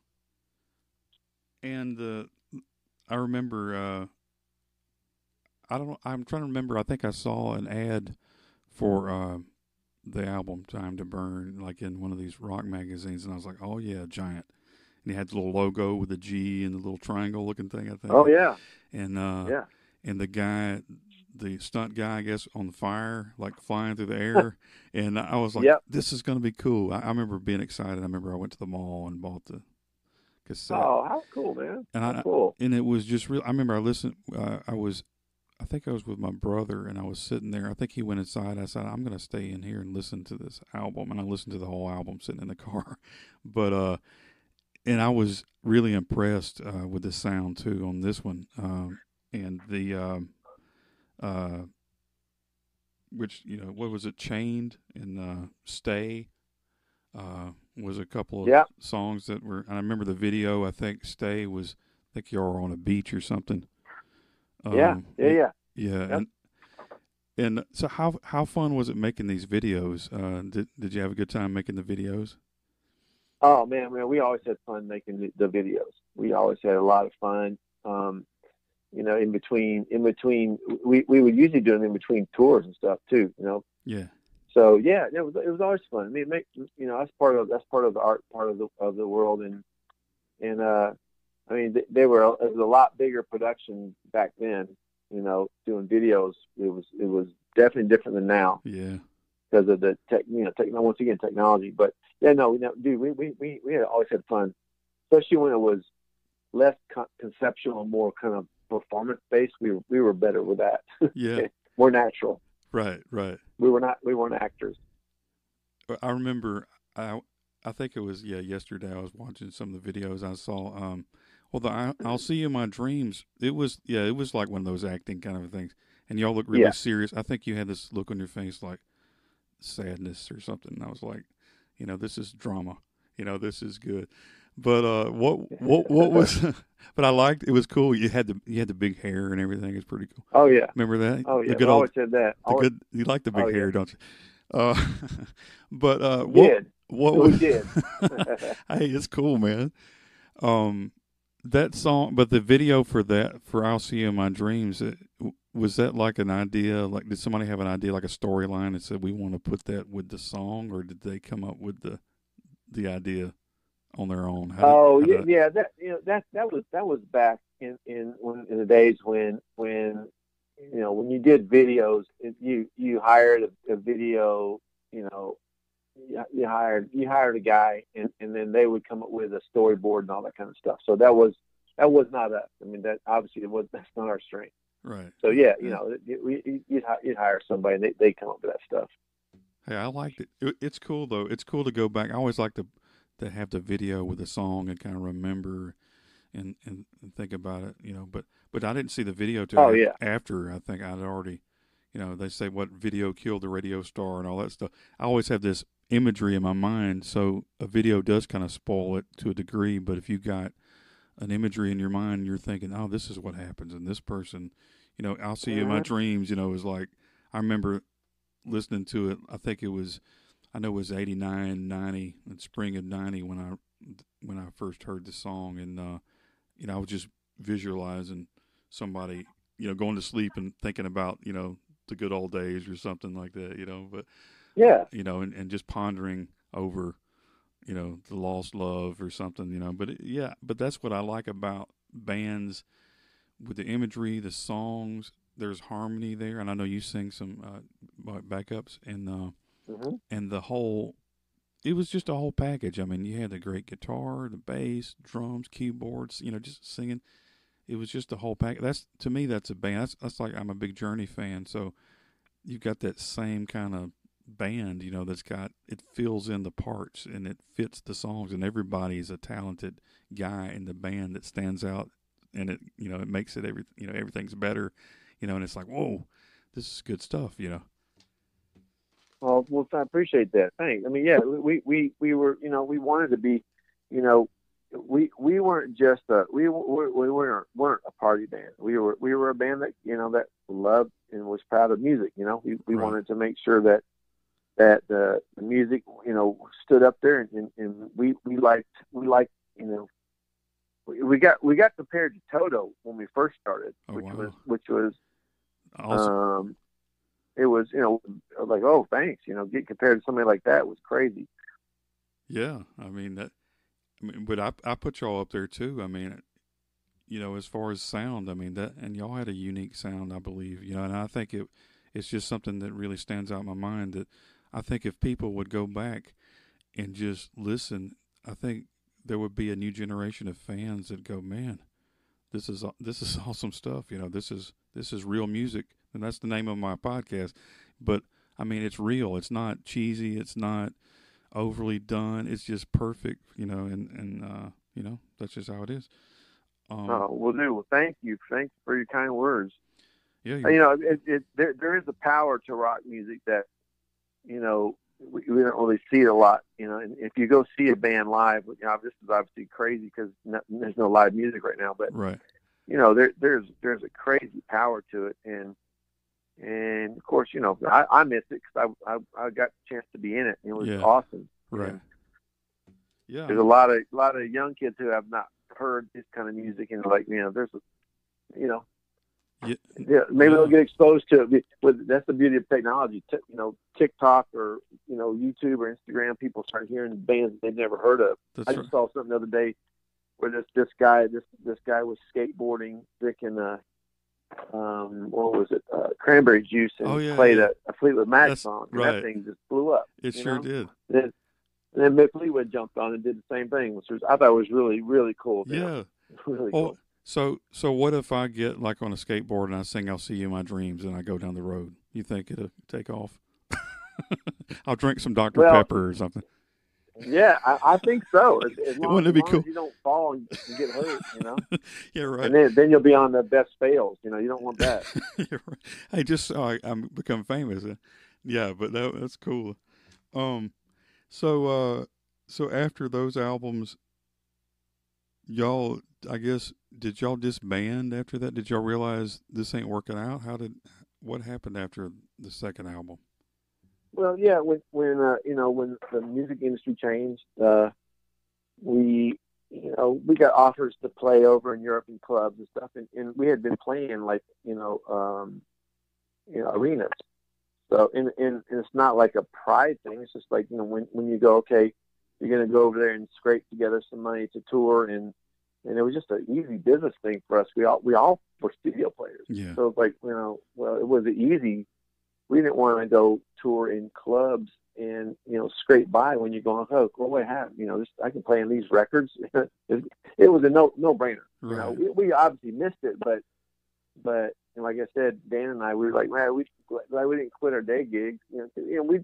Speaker 2: And uh, I remember. Uh, I don't. know I'm trying to remember. I think I saw an ad for uh, the album "Time to Burn," like in one of these rock magazines, and I was like, "Oh yeah, giant." And he had the little logo with the G and the little triangle looking thing. I think.
Speaker 1: Oh yeah,
Speaker 2: And uh,
Speaker 1: yeah.
Speaker 2: and the guy, the stunt guy, I guess, on the fire, like flying through the air. and I was like,
Speaker 1: Yep.
Speaker 2: this is going to be cool. I, I remember being excited. I remember I went to the mall and bought the cassette.
Speaker 1: Oh, how cool, man!
Speaker 2: and
Speaker 1: How
Speaker 2: I,
Speaker 1: cool.
Speaker 2: and it was just real. I remember I listened. Uh, I was, I think I was with my brother, and I was sitting there. I think he went inside. I said, "I'm going to stay in here and listen to this album." And I listened to the whole album sitting in the car. But uh, and I was really impressed uh, with the sound too on this one, um, and the um, uh, which you know what was it, chained and uh, stay. Uh, was a couple of
Speaker 1: Yeah.
Speaker 2: songs that were, and I remember the video. I think "Stay" was, I think you were on a beach or something.
Speaker 1: yeah,
Speaker 2: Um,
Speaker 1: yeah, yeah.
Speaker 2: yeah,
Speaker 1: Yep.
Speaker 2: and and so how how fun was it making these videos? Uh, did did you have a good time making the videos?
Speaker 1: Oh man, man, we always had fun making the, videos. We always had a lot of fun. Um, you know, in between, in between, we, we would usually do them in between tours and stuff too, you know.
Speaker 2: Yeah.
Speaker 1: So yeah, it was, it was always fun. I mean, make, you know, that's part of, that's part of the art part of the, of the world. And, and, uh, I mean, they, they were, it was a lot bigger production back then, you know, doing videos. It was, it was definitely different than now.
Speaker 2: Yeah.
Speaker 1: Because of the tech, you know, techno, once again, technology. But yeah, no, we, no, dude, we, we, we, we had always had fun, especially when it was less con- conceptual, and more kind of performance based, we were, we were better with that.
Speaker 2: Yeah.
Speaker 1: More natural.
Speaker 2: right. Right.
Speaker 1: We were not we weren't actors.
Speaker 2: I remember I I think it was yeah yesterday I was watching some of the videos I saw um well the I, I'll see you in my dreams it was yeah it was like one of those acting kind of things and y'all look really
Speaker 1: Yeah.
Speaker 2: serious I think you had this look on your face like sadness or something and I was like you know this is drama you know this is good but uh what what what was but I liked it was cool you had the you had the big hair and everything it's pretty cool
Speaker 1: Oh yeah.
Speaker 2: remember that
Speaker 1: Oh yeah.
Speaker 2: the good old
Speaker 1: always said that.
Speaker 2: the
Speaker 1: Always
Speaker 2: good you like the big
Speaker 1: Oh, yeah.
Speaker 2: hair don't you uh but uh what
Speaker 1: did.
Speaker 2: what
Speaker 1: We
Speaker 2: was
Speaker 1: did.
Speaker 2: hey, it's cool, man. Um, that song, but the video for that for "I'll See You in My Dreams," it, was that like an idea? Like, did somebody have an idea, like a storyline, and said we want to put that with the song, or did they come up with the the idea on their own? Did-
Speaker 1: oh yeah, yeah. That you know that that was that was back in in when in the days when when you know when you did videos, you you hired a, a video, you know. You, you hired you hired a guy and, and then they would come up with a storyboard and all that kind of stuff. So that was that was not us. I mean that obviously it was that's not our strength.
Speaker 2: Right.
Speaker 1: So yeah, you know, you'd, you'd hire somebody and they they come up with that stuff.
Speaker 2: Hey, I liked it. it. It's cool though. It's cool to go back. I always like to to have the video with the song and kind of remember and, and and think about it, you know. But but I didn't see the video till
Speaker 1: Oh, yeah.
Speaker 2: after I think I'd already, you know, they say what video killed the radio star and all that stuff. I always have this imagery in my mind, so a video does kind of spoil it to a degree. But if you got an imagery in your mind, you're thinking, oh, this is what happens, and this person, you know, I'll see you in my dreams. You know, is like I remember listening to it. I think it was, I know it was 89, 90, in spring of 90 when I, when I first heard the song. And, uh, you know, I was just visualizing somebody, you know, going to sleep and thinking about, you know, the good old days or something like that, you know, but,
Speaker 1: Yeah,
Speaker 2: you know, and, and just pondering over, you know, the lost love or something, you know, but it, yeah, but that's what I like about bands with the imagery, the songs, there's harmony there. And I know you sing some, uh, ba- backups and, uh,
Speaker 1: hmm
Speaker 2: and the whole it was just a whole package i mean you had the great guitar the bass drums keyboards you know just singing it was just a whole pack that's to me that's a band that's, that's like i'm a big journey fan so you've got that same kind of band you know that's got it fills in the parts and it fits the songs and everybody's a talented guy in the band that stands out and it you know it makes it every you know everything's better you know and it's like whoa this is good stuff you know
Speaker 1: Well, well, I appreciate that. Thanks. I mean, yeah, we we we were, you know, we wanted to be, you know, we we weren't just a we we, we weren't weren't a party band. We were we were a band that you know that loved and was proud of music. You know, we we
Speaker 2: Right.
Speaker 1: wanted to make sure that that the, the music, you know, stood up there, and, and, we we liked we liked, you know. We we got we got compared to Toto when we first started,
Speaker 2: Oh,
Speaker 1: which
Speaker 2: wow.
Speaker 1: was which was
Speaker 2: also
Speaker 1: um, it was you know like oh thanks you know get compared to somebody like that was crazy.
Speaker 2: Yeah, I mean that. I mean, but I I put y'all up there too. I mean, you know, as far as sound, I mean that, and y'all had a unique sound, I believe. You know, and I think it it's just something that really stands out in my mind. That I think if people would go back and just listen, I think there would be a new generation of fans that go, man, this is this is awesome stuff. You know, this is this is real music, and that's the name of my podcast. But I mean, it's real. It's not cheesy. It's not overly done. It's just perfect, you know, and and uh, you know that's just how it is. Um,
Speaker 1: oh, well, do well. Thank you, thanks for your kind words.
Speaker 2: yeah,
Speaker 1: You know, it, it there there is a power to rock music that you know we, we don't really see it a lot. You know, and if you go see a band live, you know, this is obviously crazy because no, there's no live music right now, but
Speaker 2: right.
Speaker 1: you know there there's there's a crazy power to it and and of course you know i i miss it because I, I i got the chance to be in it and it was
Speaker 2: Yeah.
Speaker 1: awesome
Speaker 2: Right.
Speaker 1: And
Speaker 2: Yeah.
Speaker 1: there's a lot of a lot of young kids who have not heard this kind of music and like you know there's a you know
Speaker 2: Yeah.
Speaker 1: yeah maybe
Speaker 2: Yeah.
Speaker 1: they'll get exposed to it. But that's the beauty of technology. T- you know, TikTok or you know YouTube or Instagram, people start hearing bands they've never heard of.
Speaker 2: That's
Speaker 1: I
Speaker 2: right.
Speaker 1: just saw something the other day where this this guy this this guy was skateboarding, drinking uh um what was it uh, cranberry juice and
Speaker 2: Oh, yeah,
Speaker 1: played
Speaker 2: yeah.
Speaker 1: A, a Fleetwood Mac
Speaker 2: That's
Speaker 1: song. And
Speaker 2: right.
Speaker 1: That thing just blew up.
Speaker 2: It sure
Speaker 1: know?
Speaker 2: did.
Speaker 1: Then, and then Mick Fleetwood jumped on and did the same thing, which was I thought was really really cool. man.
Speaker 2: Yeah.
Speaker 1: really
Speaker 2: Well,
Speaker 1: cool.
Speaker 2: So so what if I get like on a skateboard and I sing "I'll See You in My Dreams" and I go down the road? You think it'll take off? I'll drink some Dr
Speaker 1: Well-
Speaker 2: Pepper or something.
Speaker 1: Yeah, I, I think so. As, as
Speaker 2: Wouldn't it be cool?
Speaker 1: you don't fall and, get hurt, you know.
Speaker 2: Yeah, right.
Speaker 1: And then then you'll be on the best fails. You know, you don't want that.
Speaker 2: Right. I just I, I'm become famous. Yeah, but that, that's cool. Um, so uh, so after those albums, y'all, I guess, did y'all disband after that? Did y'all realize this ain't working out? How did what happened after the second album?
Speaker 1: Well, yeah, when when uh, you know when the music industry changed, uh, we you know we got offers to play over in Europe in clubs and stuff, and, and we had been playing like you know um, you know arenas. So and, and and it's not like a pride thing. It's just like you know when when you go okay, you're going to go over there and scrape together some money to tour, and and it was just an easy business thing for us. We all we all were studio players.
Speaker 2: Yeah,
Speaker 1: So it's like, you know, well, it was easy. We didn't want to go tour in clubs and, you know, scrape by when you go going, oh, well, what happened? You know, this, I can play in these records. it, it was a no, no brainer. You know, we, we obviously missed it, but, but, and like I said, Dan and I, we were like, man, we, glad we didn't quit our day gigs. You know, 'cause, you know we,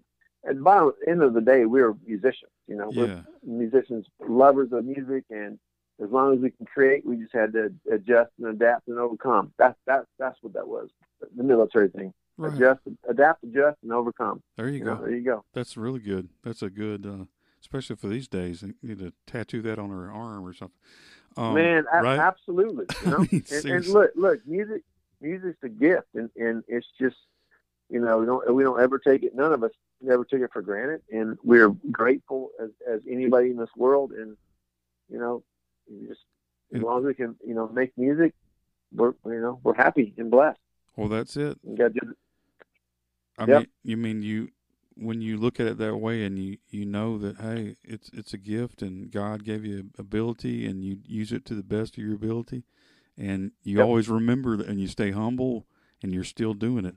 Speaker 1: at the bottom, end of the day, we were musicians, you know, we're musicians, lovers of music, and as long as we can create, we just had to adjust and adapt and overcome. That's that's that's what that was. The military thing:
Speaker 2: right.
Speaker 1: adjust, adapt, adjust, and overcome.
Speaker 2: There you
Speaker 1: You
Speaker 2: go.
Speaker 1: know, there you go.
Speaker 2: That's really good. That's a good, uh, especially for these days. You need to tattoo that on her arm or something. Um,
Speaker 1: Man,
Speaker 2: right?
Speaker 1: absolutely. You know,
Speaker 2: I mean,
Speaker 1: and, and look, look, music, music's a gift, and and it's just, you know, we don't we don't ever take it. None of us ever take it for granted, and we're grateful as as anybody in this world. And you know, just as long as we can, you know, make music, we're you know we're happy and blessed.
Speaker 2: Well, that's it.
Speaker 1: You got to do
Speaker 2: I
Speaker 1: Yep.
Speaker 2: mean, you mean you when you look at it that way, and you you know that hey, it's it's a gift, and God gave you ability, and you use it to the best of your ability, and you
Speaker 1: Yep.
Speaker 2: always remember that, and you stay humble, and you're still doing it.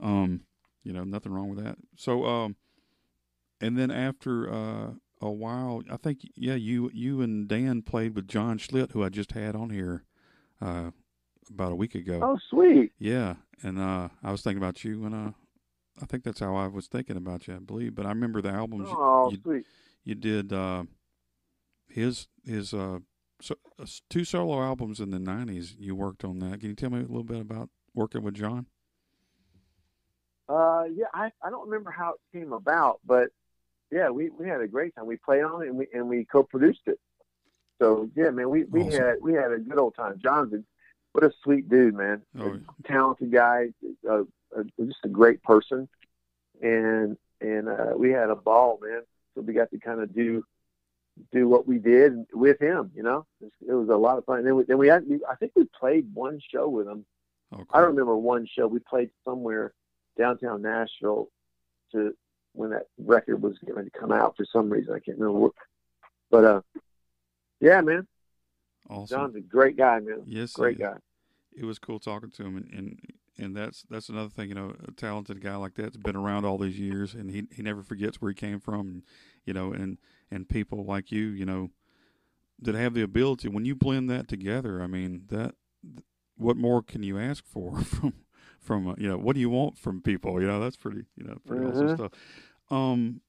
Speaker 2: Um, you know, nothing wrong with that. So, um, and then after uh, a while, I think yeah, you you and Dan played with John Schlitt, who I just had on here uh, about a week ago.
Speaker 1: Oh, sweet.
Speaker 2: Yeah, and uh, I was thinking about you, and uh, I think that's how I was thinking about you, I believe. But I remember the albums you-
Speaker 1: Oh,
Speaker 2: you,
Speaker 1: sweet.
Speaker 2: you did. Uh, his his uh, so, uh, two solo albums in the '90s. You worked on that. Can you tell me a little bit about working with John?
Speaker 1: Uh, yeah, I, I don't remember how it came about, but yeah, we, we had a great time. We played on it and we and we co-produced it. So yeah, man, we, we
Speaker 2: Awesome.
Speaker 1: had we had a good old time. John's a, what a sweet dude, man.
Speaker 2: Oh,
Speaker 1: A talented guy, uh, uh, just a great person, and and uh, we had a ball, man. So we got to kind of do do what we did with him. You know, it was, it was a lot of fun. And then we then we had I think we played one show with him
Speaker 2: okay.
Speaker 1: I remember one show we played somewhere downtown Nashville to when that record was going to come out for some reason I can't remember what. But uh, yeah, man,
Speaker 2: Awesome.
Speaker 1: John's a great guy, man.
Speaker 2: yes,
Speaker 1: Great guy.
Speaker 2: It was cool talking to him, and, and and that's that's another thing. You know, a talented guy like that's been around all these years, and he he never forgets where he came from. And, you know, and and people like you, you know, that have the ability when you blend that together. I mean, that what more can you ask for from from uh, you know what do you want from people? You know, that's pretty you know pretty awesome
Speaker 1: Mhm.
Speaker 2: stuff. Um,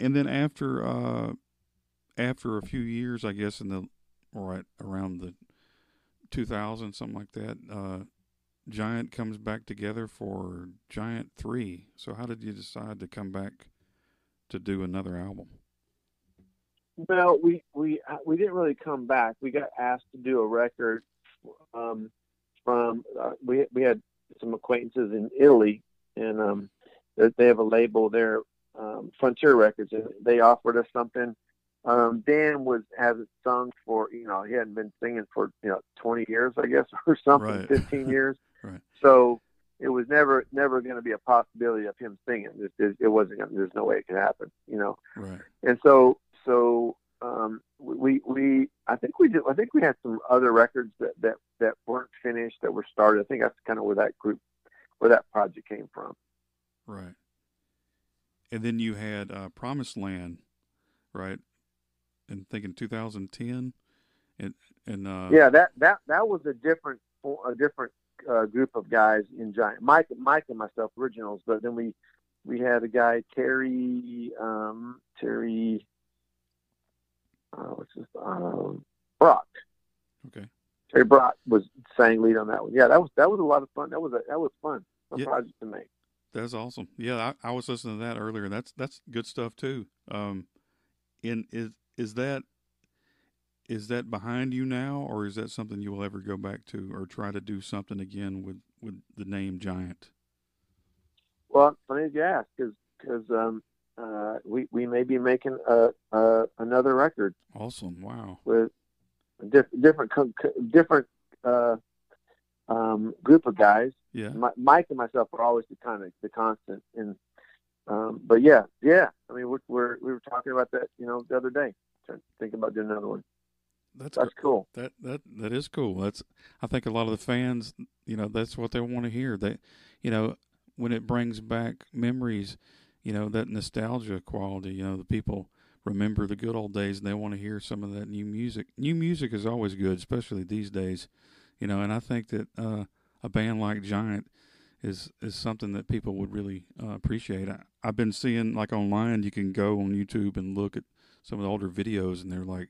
Speaker 2: and then after uh after a few years, I guess in the right around the 2000 something like that uh giant comes back together for giant 3 so how did you decide to come back to do another album
Speaker 1: Well, we we uh, we didn't really come back. We got asked to do a record um, from uh, we we had some acquaintances in Italy, and um, they they have a label there, um, Frontier Records, and they offered us something. Um, Dan was hasn't sung for you know he hadn't been singing for you know 20 years I guess or something,
Speaker 2: Right.
Speaker 1: 15 years,
Speaker 2: Right.
Speaker 1: so it was never never going to be a possibility of him singing. It, it, it wasn't. There's no way it could happen. You know.
Speaker 2: Right.
Speaker 1: And so so um, we we I think we did. I think we had some other records that that that weren't finished that were started. I think that's kind of where that group where that project came from.
Speaker 2: Right. And then you had uh, Promise Land, right? And thinking 2010, and and uh,
Speaker 1: yeah, that that that was a different a different uh, group of guys in Giant. Mike, Mike and myself originals, but then we we had a guy Terry um, Terry uh, what's his um, Brock.
Speaker 2: Okay.
Speaker 1: Terry Brock was sang lead on that one. Yeah, that was that was a lot of fun. That was a, that was fun. A
Speaker 2: Yeah.
Speaker 1: project to make.
Speaker 2: That's awesome. Yeah, I, I was listening to that earlier. That's that's good stuff too. Um, in is is that is that behind you now, or is that something you will ever go back to, or try to do something again with with the name Giant?
Speaker 1: Well, funny you ask, because um, uh, we we may be making a, a another record
Speaker 2: Awesome! Wow.
Speaker 1: with a diff, different different uh, um, group of guys.
Speaker 2: Yeah.
Speaker 1: Mi- Mike and myself are always the kind of the constant. And um, but yeah, yeah. I mean, we're, we're we were talking about that, you know, the other day. Trying to think about doing another one.
Speaker 2: That's
Speaker 1: That's cool.
Speaker 2: That that that is cool. That's I think a lot of the fans, you know, that's what they want to hear. That you know, when it brings back memories, you know, that nostalgia quality. You know, the people remember the good old days and they want to hear some of that new music. New music is always good, especially these days. You know, and I think that uh, a band like Giant is is something that people would really uh, appreciate. I, I've been seeing like online, you can go on YouTube and look at some of the older videos, and they're like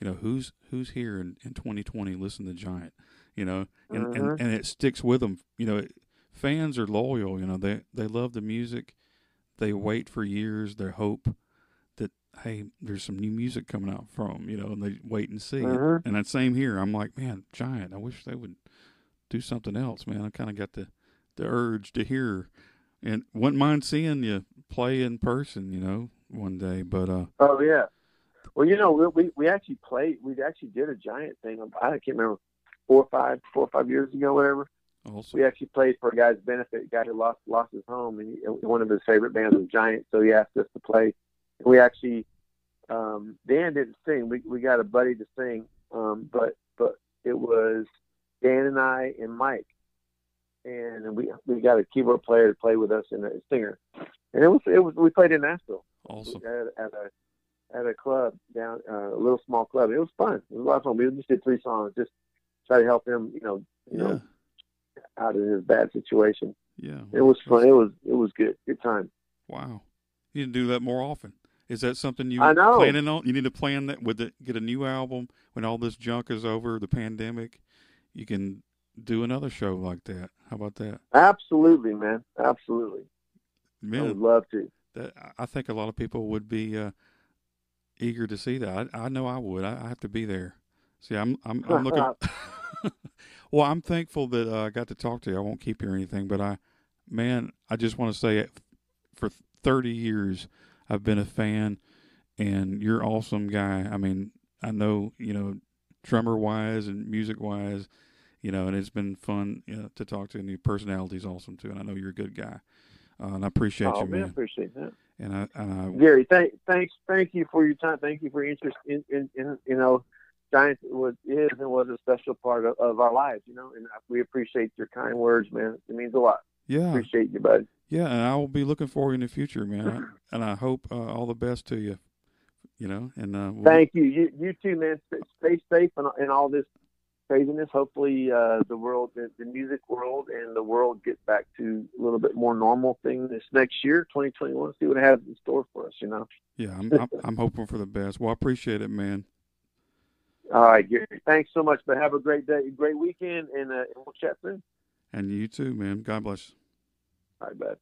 Speaker 2: you know who's who's here in, in 2020 listen to giant you know and,
Speaker 1: Mhm.
Speaker 2: and and it sticks with them you know fans are loyal you know they they love the music they wait for years they hope that hey there's some new music coming out from you know and they wait and see
Speaker 1: Mhm.
Speaker 2: and that same here i'm like man giant i wish they would do something else man i kind of got the the urge to hear and wouldn't mind seeing you play in person you know one day but uh
Speaker 1: Oh yeah. Well, you know, we we, we actually played. We actually did a giant thing. I can't remember four or five, four or five years ago, whatever.
Speaker 2: Also
Speaker 1: We actually played for a guy's benefit. A guy who lost lost his home, and he, one of his favorite bands was Giant. So he asked us to play. And we actually, um, Dan didn't sing. We we got a buddy to sing, um, but but it was Dan and I and Mike, and we we got a keyboard player to play with us and a singer. And it was it was we played in Nashville
Speaker 2: awesome
Speaker 1: at, at a at a club down uh, a little small club. It was fun. It was a lot of fun. We just did three songs, just try to help him, you know, you
Speaker 2: yeah
Speaker 1: know, out of his bad situation.
Speaker 2: yeah
Speaker 1: It was fun. It was it was good. Good time.
Speaker 2: Wow. You need to do that more often. Is that something you
Speaker 1: I know.
Speaker 2: planning on? You need to plan that with it, get a new album when all this junk is over, the pandemic. You can do another show like that. How about that?
Speaker 1: Absolutely, man. Absolutely. I would love to.
Speaker 2: that I think a lot of people would be uh, eager to see that. I, I know I would. I, I have to be there. See, I'm I'm, I'm looking. well, I'm thankful that uh, I got to talk to you. I won't keep you or anything, but I, man, I just want to say, it, for 30 years, I've been a fan, and you're an awesome guy. I mean, I know you know, drummer wise and music wise, you know, and it's been fun you know, to talk to. And your personality's awesome too, and I know you're a good guy, uh, and I appreciate
Speaker 1: oh
Speaker 2: you,
Speaker 1: man,
Speaker 2: man.
Speaker 1: appreciate that.
Speaker 2: And I, and I
Speaker 1: Gary, thank thanks thank you for your time. Thank you for your interest in, in, in you know, Giants was is and was a special part of, of our lives, you know, and we appreciate your kind words, man. It means a lot.
Speaker 2: yeah,
Speaker 1: Appreciate you, bud.
Speaker 2: Yeah, and I will be looking for you in the future, man. And I hope uh, all the best to you. You know, and uh, we'll-
Speaker 1: Thank you. You you too, man. Stay, safe in, in all this craziness. Hopefully, uh, the world, the, the music world, and the world get back to a little bit more normal thing this next year, 2021. See what it has in store for us. You know.
Speaker 2: Yeah, I'm, I'm I'm hoping for the best. Well, I appreciate it, man.
Speaker 1: All right, Gary. Thanks so much. But have a great day, great weekend, and, uh, and we'll chat soon.
Speaker 2: And you too, man. God bless.
Speaker 1: All right, bud.